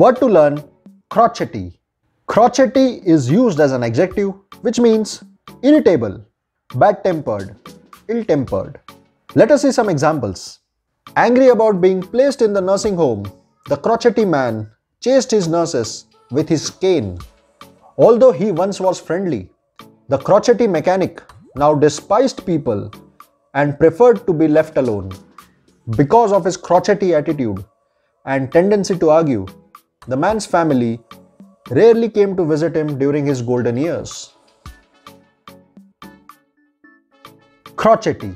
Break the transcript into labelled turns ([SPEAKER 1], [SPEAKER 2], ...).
[SPEAKER 1] Word to learn crotchety. Crotchety is used as an adjective which means irritable, bad tempered, ill tempered. Let us see some examples. Angry about being placed in the nursing home, the crotchety man chased his nurses with his cane. Although he once was friendly, the crotchety mechanic now despised people and preferred to be left alone. Because of his crotchety attitude and tendency to argue, the man's family rarely came to visit him during his golden years. Crotchety